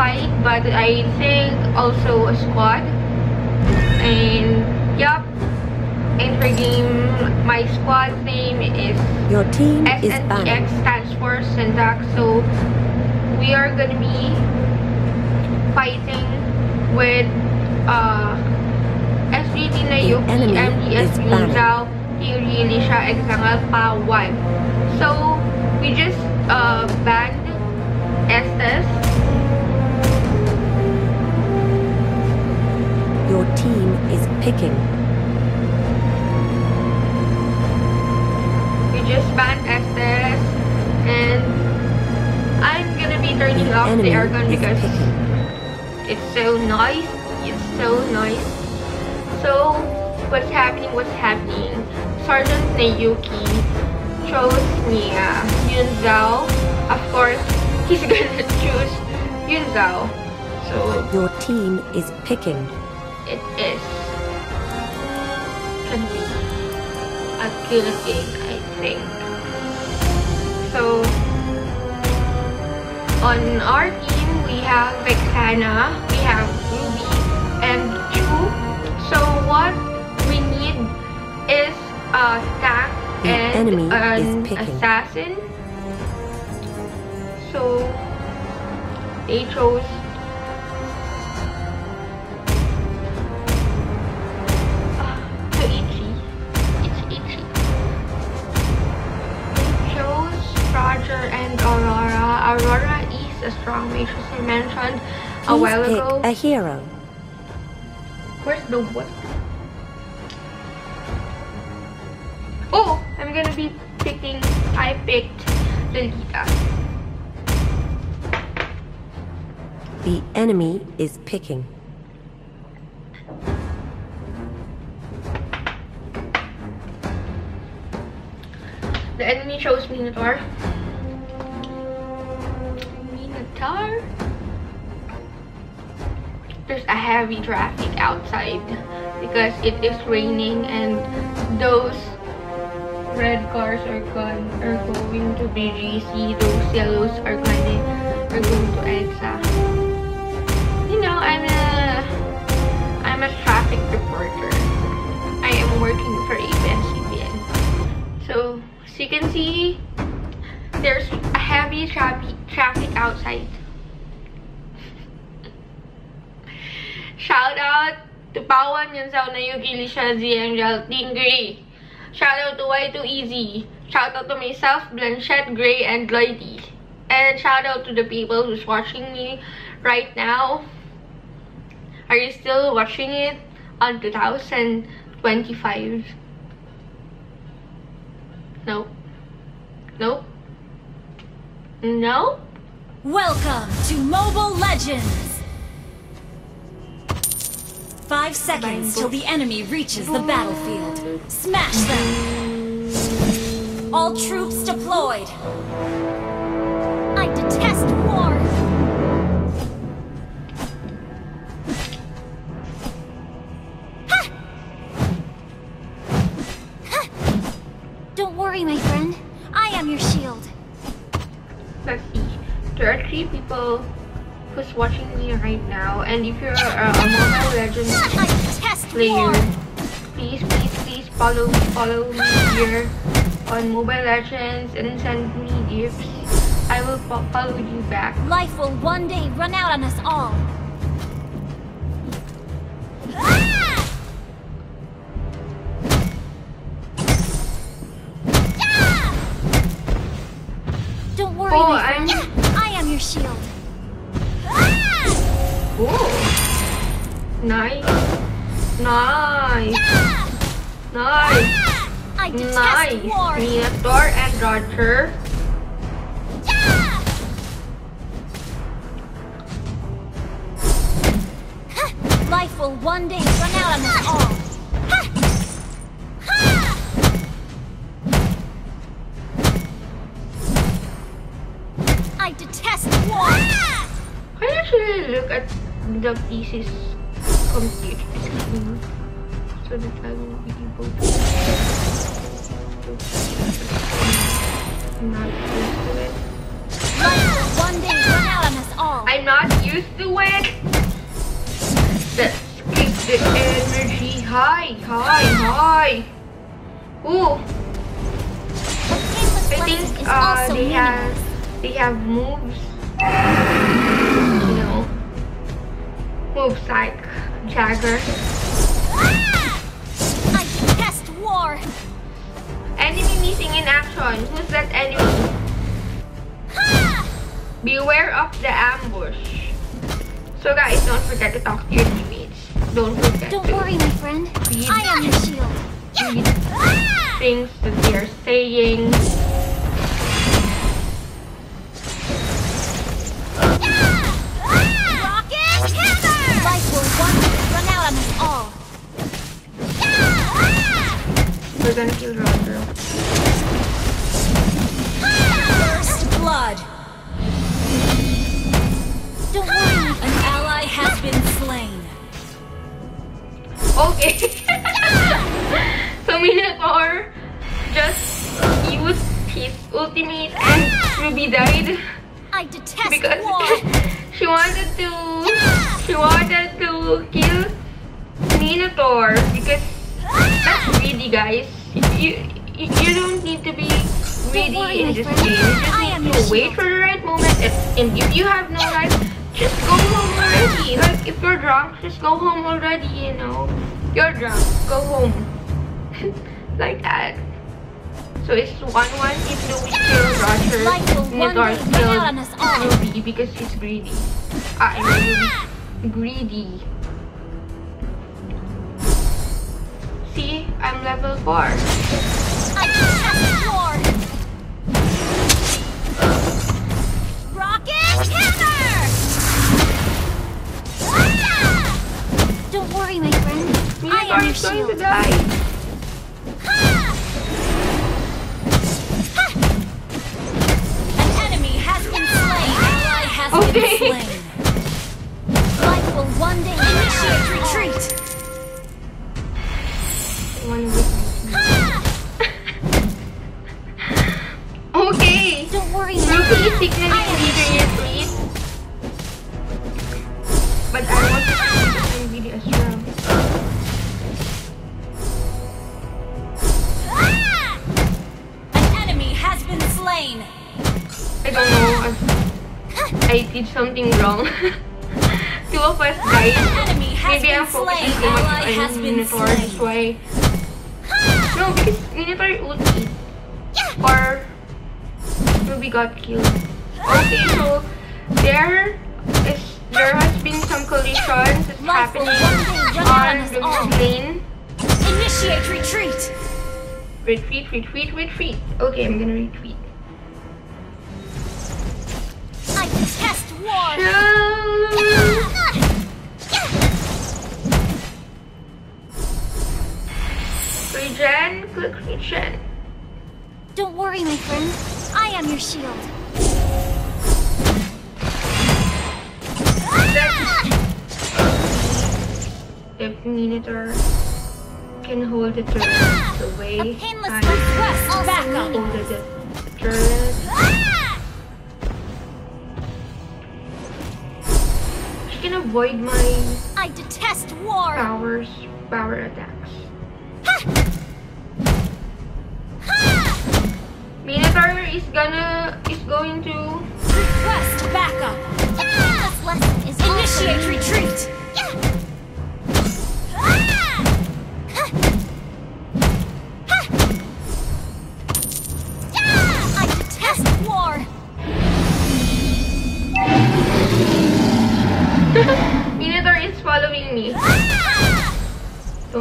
we but I think also a squad. And yep. And for game, my squad name is Your team is SNTX banned. stands for syntax. So we are gonna be fighting with uh SGT na Yuki, MDS is. Yunzao, Theory, Alicia, Exangal, Pa 1. So we just uh banned Estes. Your team is picking. We just banned Estes and I'm gonna be turning The off the airgun because picking. It's so nice. It's so nice. So, what's happening? What's happening? Sergeant Nayuki chose Nia. Yun Zhao. Of course, he's gonna choose Yun Zhao. So, Your team is picking. It is gonna be a good game, I think. So, on our team, we have Vexana, we have Ruby, and Chou. So, what we need is a tank and enemy an assassin. So, they chose and Aurora. Aurora is a strong as I mentioned a while pick ago. a hero. Where's the what? Oh, I'm gonna be picking. I picked Lolita. The enemy is picking. The enemy shows Minotaur. There's a heavy traffic outside because it is raining and those red cars are are going to BGC, those yellows are going are going to EDSA. You know, I'm a I'm a traffic reporter. I am working for ABS-CBN. So, as you can see, there's a heavy traffic traffic outside. Shout out to Pawan Yunzao na Yuki Lisha Z Angel Tingri. Shout out to Y2 Easy. Shout out to myself, Blanchette Gray, and Lloydie. And shout out to the people who's watching me right now. Are you still watching it on 2025? Nope. Nope. No? Welcome to Mobile Legends! Five seconds till the enemy reaches the battlefield. Smash them! All troops deployed! I detest war! Ha! Ha! Don't worry, my There are three people who's watching me right now. And if you're uh, a Mobile Legends player, please, please, please follow follow me here on Mobile Legends and send me gifts. I will fo- follow you back. Life will one day run out on us all. Nice, nice! I nice. war. Minotaur and Roger. Life will one day run out on us all. Ha! Ha! I detest war. You actually look at the pieces one day will all. I'm not used to it. Let's the energy high, high, high. Ooh. I think uh, they have they have moves. You know, moves like Jagger. Ah! I detest war. Enemy missing in action. Who's that enemy? Ha! Beware of the ambush. So guys, don't forget to talk to your teammates. Don't forget Don't to worry, my friend. Read. I am your shield. read things that they are saying. Gonna kill Roger. First blood. Don't worry, An ally has been slain. Okay. so Minotaur just used his ultimate and Ruby died I detest because she wanted to she wanted to kill Minotaur because that's greedy guys. You you, don't need to be greedy in this game. You just need to wait for the right moment and, and if you have no life, just go home already. Like if you're drunk, just go home already, you know. You're drunk, go home. like that. So it's 1-1 if Louis kills Roger. Life will one Minotaur day run out on us kills Ruby because he's greedy. Ah, I mean Greedy. I'm level 4. I detest war. Rocket hammer! Ah! Don't worry, my friend. I am going to die. Did something wrong. Two of us died. An enemy has Maybe I'm focusing too much on been Minotaur, that's why. No, because Minotaur ulti. Or Ruby got killed. Okay, so there is there has been some collisions that's happening one day run out on the all. lane. Initiate retreat. Retreat, retreat, retreat. Okay, I'm gonna retreat. Regen, click regen. Don't worry, my friend. I am your shield. If Minotaur can hold the turret the way I backup. holded the turret, can avoid my I detest war. powers, power attacks. Minotaur is gonna is going to Request backup. A painless lesson is Initiate also retreat.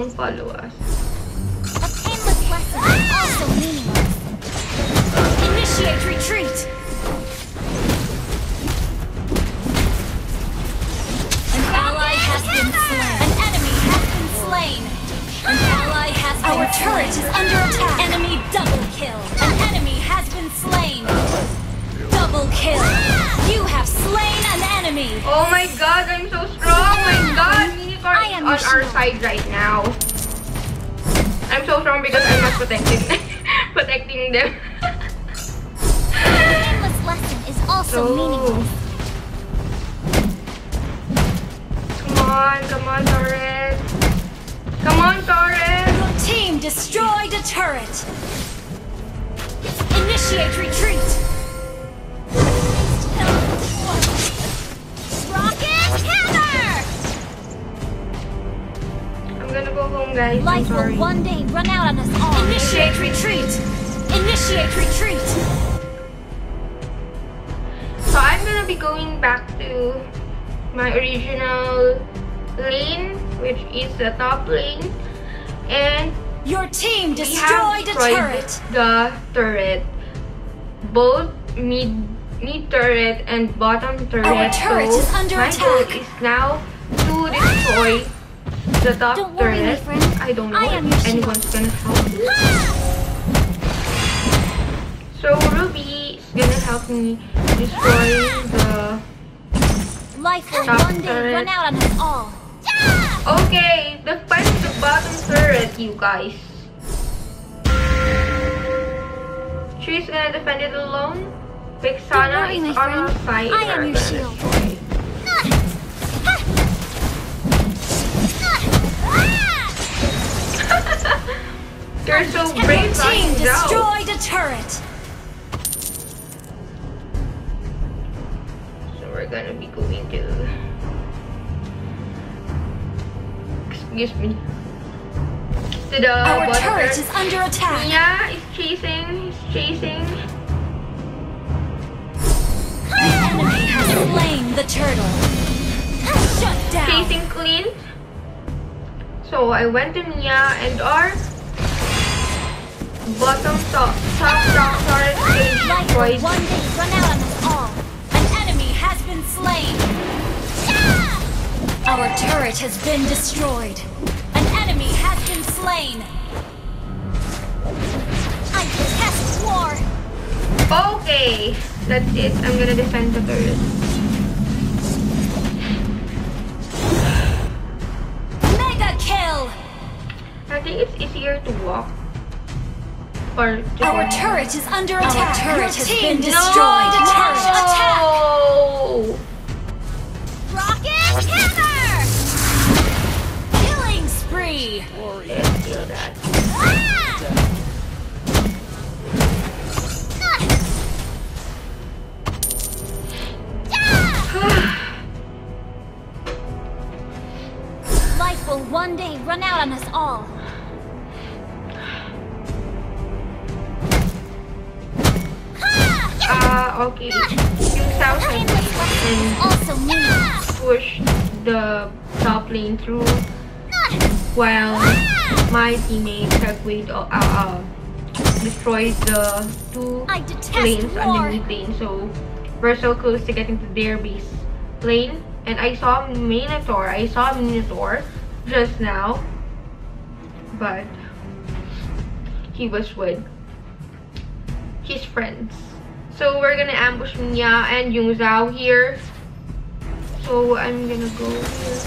Don't follow us. A painless lesson is also meaningless. Initiate retreat. An ally has been slain. An enemy has been slain. An ally has been Our slain. turret is under attack. Enemy double kill. An enemy has been slain. Double kill. You have slain an enemy. Oh my god, I'm so strong! Oh my god, I is am on our shield. side right now. I'm so strong because I'm not protecting protecting them. A lesson is also So, meaningless. come on, come on, turret. Come on, Torres. Team destroyed a turret. Initiate retreat. Home, guys. I'm Life sorry. will one day run out on us all. Initiate retreat. Initiate retreat. So I'm gonna be going back to my original lane, which is the top lane, and Your team have destroyed a turret. the turret, both mid mid turret and bottom turret. Our turret so is under my attack. goal is now to destroy ah! The top Don't worry, turret. I don't know I if shield. anyone's gonna help. me. So Ruby is gonna help me destroy the Life will Top one day turret. run out on us all. Okay, the fight is the bottom turret, you guys. She's gonna defend it alone. Worry, is on our side. I am your shield. They're so brave, team destroyed a turret. So we're gonna be going to. Excuse me. To the Our bottom turret turret. is under attack. Yeah, he's chasing. He's chasing. The enemy has slain the turtle. Shut down. Chasing clean. So I went to Mia and our bottom top top top turret is destroyed. one day run out on us all. An enemy has been slain. Our turret has been destroyed. An enemy has been slain. I detest war. Okay, that's it. I'm gonna defend the turret. Mega kill. I think it's easier to walk. Or Our turret is under attack. turret Your has team been destroyed. Attack! Attack! No! Rocket hammer! My teammates have wait, uh, uh, destroyed the two planes war. underneath lane. So we're so close to getting to their base lane. And I saw Minotaur. I saw Minotaur just now. But he was with his friends. So we're gonna ambush Mia and Yung Zhao here. So I'm gonna go here.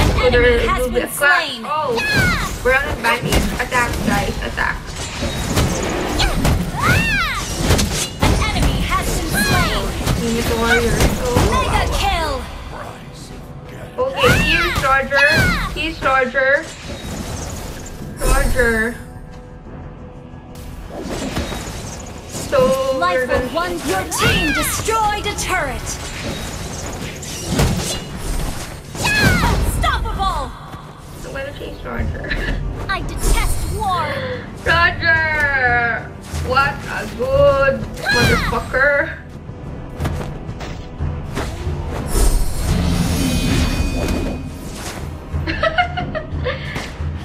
An So there enemy has will be been a clash. slain. Oh, we're on advantage. Attack, guys, attack. An enemy has been slain. Team a warrior. Mega kill. okay, here's Roger. Here's Roger. Roger. So Life gonna one Your team destroyed a turret. Unstoppable. I'm gonna chase Roger. I detest war. Roger! What a good motherfucker.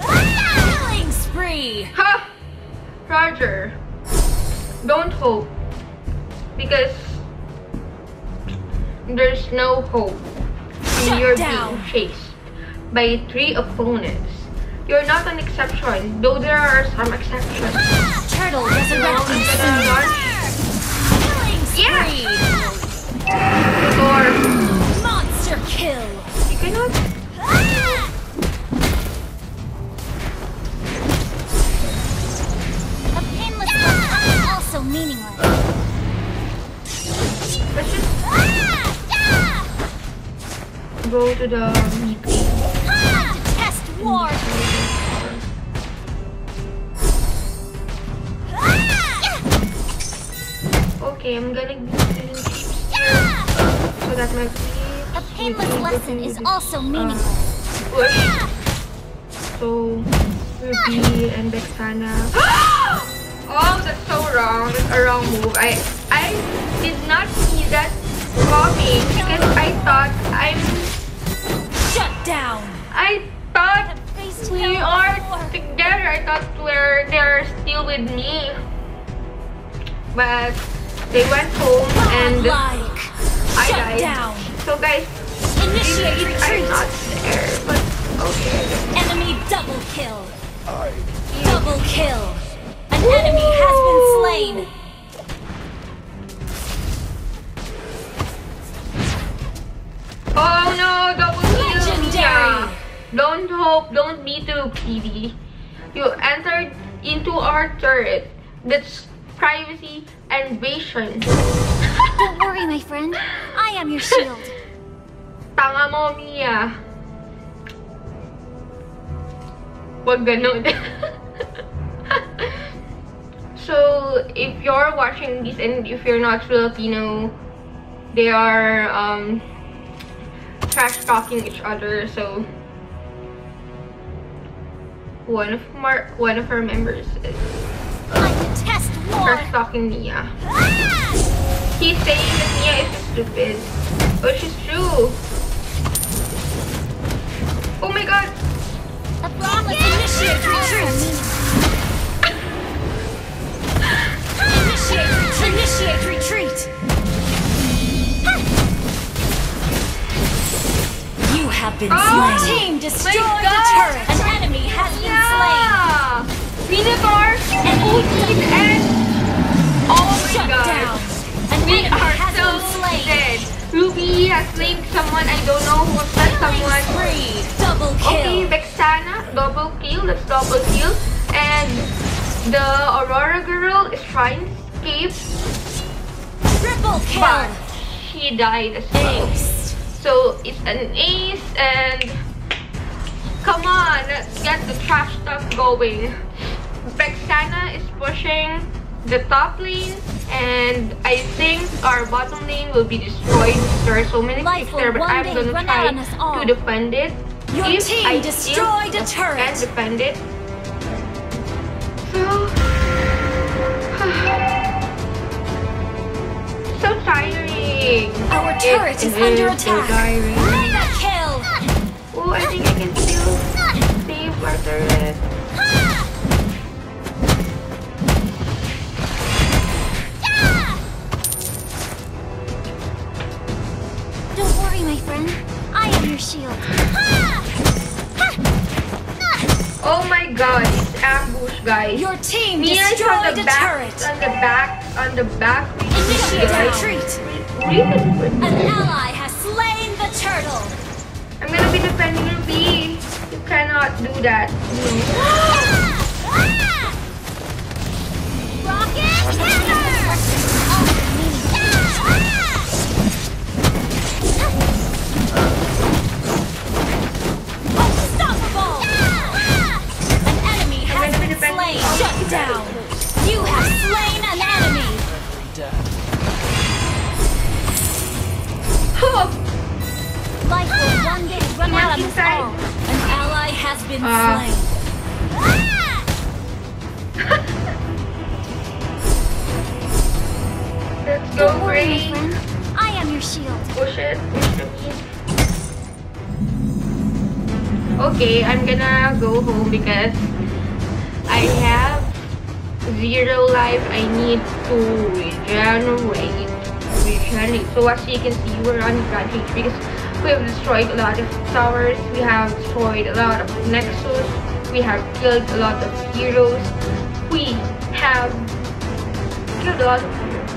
Killing spree. ha! Roger. Don't hope. Because there's no hope. Shut You're down. being chased by three opponents. You're not an exception, though there are some exceptions. Turtle So I'm gonna launch Killing Yeah. door. Monster kill. You cannot A painless is also meaningless. let's just ah, go to the Okay, I'm gonna yeah! Uh, so that my A painless lesson is also meaningful. Uh, yeah! so Ruby and Vexana. oh, that's so wrong. That's a wrong move. I I did not see that coming because I thought I'm shut down. I thought we are together. I thought we're they're still with me. But they went home and Like. I Shut died. down. So guys, Initiate maybe I'm retreat. not there, but okay. Enemy double kill. Double kill. An enemy has been slain. Oh no, double kill! Legendary. Yeah. Don't hope, don't be too greedy. You entered into our turret. That's privacy and invasion. Don't worry, my friend. I am your shield. Tanga mo, Mia. Wag ganun. so, if you're watching this and if you're not Filipino, they are um, trash talking each other. So, one of Mar one of our members is I detest war. trash talking Mia. Ah! He's saying that Mia is stupid. But she's true. Oh my god! A promise Initiate retreat. Initiate retreat. Initiate retreat. You have been Oh, slain. Team destroyed the God. turret. An enemy has been slain. Yeah! Minotaur and Odin and oh my god! down. We are so slain. dead. Ruby has slain someone. I don't know who's that someone. Spree. Double kill. Okay. Vexana, double kill. That's double kill. And the Aurora girl is trying to escape, Triple kill. but she died as well. Ace. So it's an ace and come on, let's get the trash stuff going. Vexana is pushing the top lane and I think our bottom lane will be destroyed. There are so many Life there, but I'm gonna try out on us all. to defend it. Your If team I destroyed a turret. Can defend it. So so tiring. Our turret is under so attack. tiring. Mega kill. Oh, I think I can still save our. Don't worry, my friend. I am your shield. Oh my god, it's ambush, guys. Your team Mia's on destroyed the back, turret. on the back, on the back. Initiate retreat. An ally has slain the turtle. I'm gonna be defending Ruby. You cannot do that. No. Rocket hammer! Unstoppable. One day run out on all. An ally has been Ah. slain. let's go, Don't worry, my Gray. friend. I am your shield. Push it. Push the key. Okay, I'm gonna go home because I have zero life. I need to regenerate. Regenerate. So as you can see, we're on advantage because we have destroyed a lot of towers. We have destroyed a lot of nexus. We have killed a lot of heroes. We have killed a lot of heroes.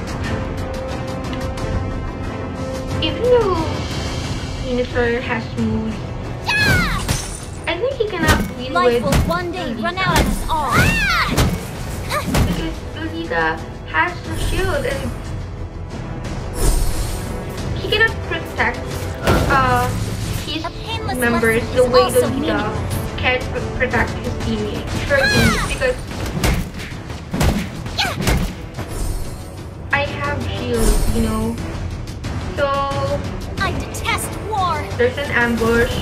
Even though Venusaur has moves, I think he cannot win Life with will one day run out of us all. because Lolita has the shield and he cannot protect uh, his members the way Lolita meaningless. can protect his teammates, her teammates because I have shield shield, you know. So I detest war. there's an ambush.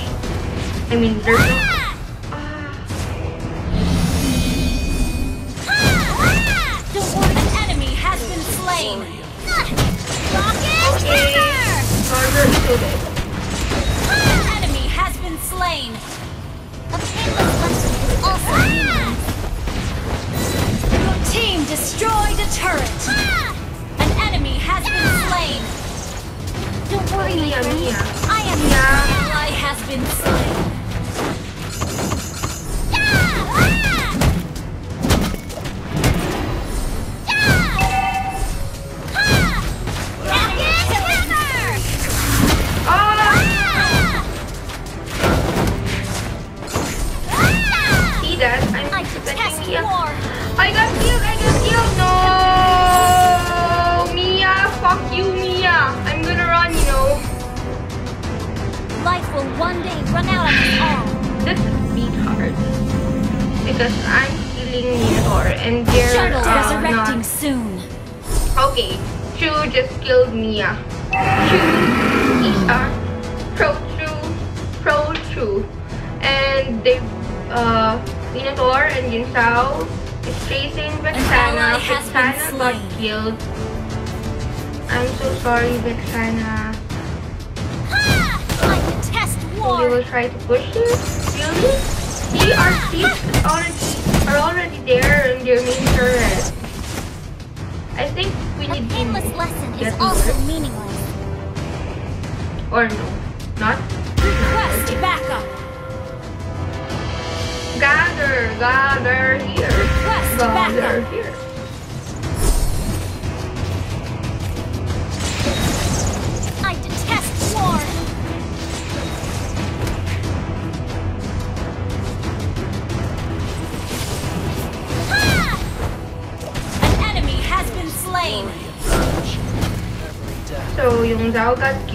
I mean, there's no. Ah! Ah! Don't enemy has been slain. Rocket okay. hammer! Been. A painless lesson is also meaningless. Your team destroyed a turret. Ah! An enemy has been slain. Don't worry, friend. I am Mia. Ally has been slain. Because I'm killing Minotaur and they're uh, resurrecting not. soon. Okay, Chou just killed Mia. Chou is a pro Chu, pro Chu. And they, uh, Minotaur and Jinsao is chasing Vexana. ally has been Vexana got killed. I'm so sorry, Vexana. Ha! I detest So we war. will try to push this. Really? See, our seats already are already there in their main turret. I think we A need painless to lesson is also more. meaningless. Or no, not. Request backup. Gather, gather here. Request Gather backup. here.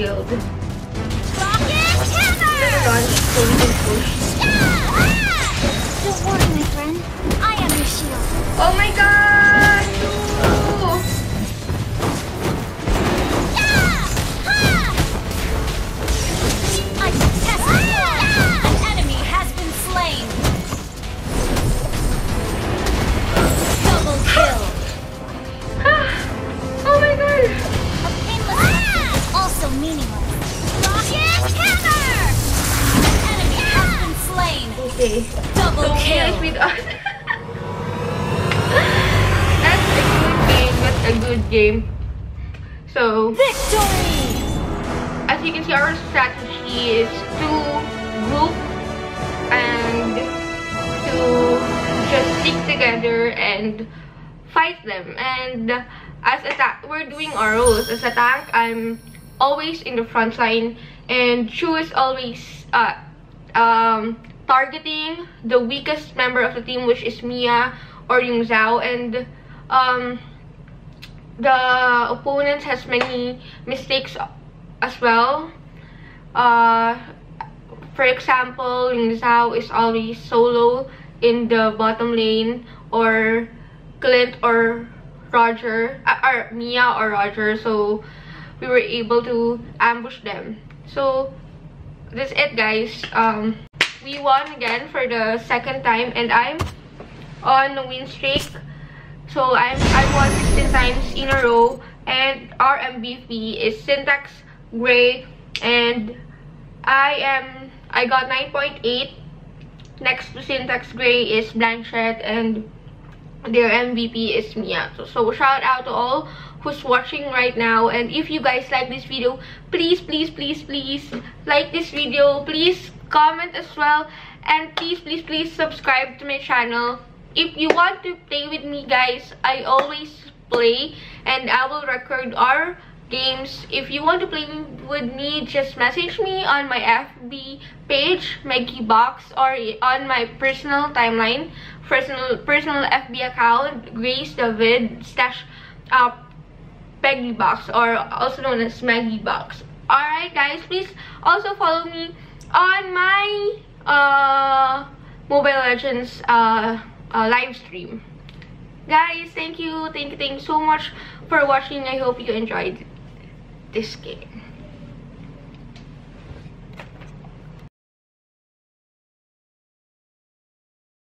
Killed. Rocket hammer! Meaningless. Rocket hammer! Enemy has been slain. Okay. Double Mia kill. with us. That's a good game. That's a good game. So Victory. as you can see, our strategy is to group and to just stick together and fight them. And as a ta- we're doing our roles. As a tank, I'm always in the front line, and Chou is always uh, um, targeting the weakest member of the team, which is Mia or Yung Zhao. And um, the opponent has many mistakes as well. Uh, for example, Ling Zhao is always solo in the bottom lane, or Clint or Roger, uh, or Mia or Roger. So we were able to ambush them. So that's it, guys. Um, we won again for the second time, and I'm on a win streak. So I'm I won 16 times in a row, and our MVP is Syntax Gray, and I am I got 9.8. Next to Syntax Gray is Blanchett, and their MVP is Mia. So, so shout out to all who's watching right now. And if you guys like this video, please, please, please, please like this video. Please comment as well. And please, please, please subscribe to my channel. If you want to play with me, guys, I always play and I will record our games. If you want to play with me, just message me on my FB page, Megi Box, or on my personal timeline, personal personal FB account, Grace David slash uh, Peggy Box, or also known as Megi Box. Alright, guys, please also follow me on my uh, Mobile Legends uh, uh, live stream. guys, thank you, thank you, thank you so much for watching. I hope you enjoyed this game.